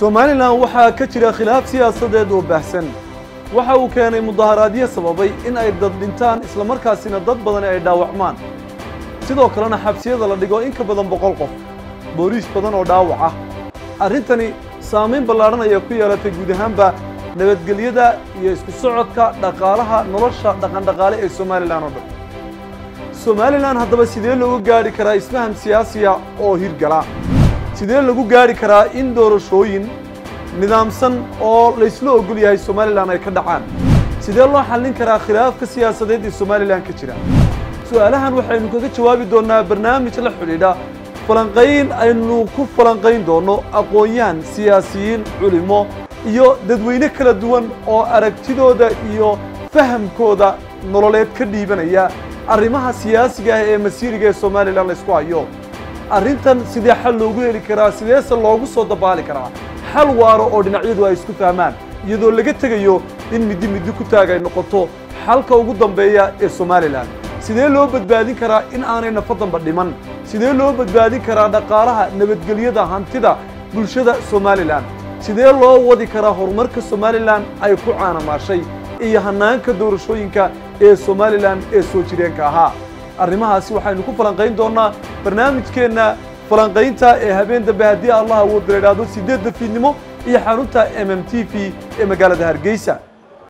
somalilan waxaa ka jira khilaaf siyaasadeed oo baahsan. Waxa uu keenay mudaharaadyo sababay in ay dad dhintaan islamarkaasina dad badani ay dhaawacmaan. Sidoo kalena xabsiyada la dhigo in ka badan boqol qof booliis badan oo dhaawac ah arrintani saamayn ballaadhan ayaa ku yeelatay guud ahaanba nabadgelyada iyo isku socodka dhaqaalaha nolosha dhaqandhaqaale ee somalilan oo dhan. Somalilan haddaba sidee loogu gaadhi karaa isfaham siyaasiya oo hirgala sidee lagu gaadhi karaa in doorashooyin nidaamsan oo laysla ogol yahay somalilan ay ka dhacaan? Sidee loo xallin karaa khilaafka siyaasadeed ee somalilan ka jira? Su'aalahan waxaynu kaga jawaabi doonnaa barnaamij la xidhiidha. Falanqayn aynu ku falanqayn doonno aqoon-yahan siyaasiyiin culimo iyo dadweyne kala duwan oo aragtidooda iyo fahamkooda nololeed ka dhiibanaya. Arrimaha siyaasiga ah ee masiiriga ee somalilan laysku hayo arrintan sidee xal loogu heli karaa sideese loogu soo dabaali karaa? Xal waaro oo dhinacyadu ay isku fahmaan iyadoo laga tegayo in middi middi ku taag ay noqoto xalka ugu dambeeya ee somalilan sidee loo badbaadin karaa in aanay nafadanba dhiman? Sidee loo badbaadin karaa dhaqaalaha nabadgelyada hantida bulshada somalilan sidee loo wadi karaa horumarka somalilan ay ku caanamaashay? Iyo hannaanka doorashooyinka ee somalilan ee soo jireenka ahaa arrimahaasi waxaynu ku falanqayn doonnaa barnaamijkeenna falanqaynta ee habeen dambe haddii allah la idhaahdo siddeedda fiidnimo iyo xarunta m m t v ee magaalada hargeysa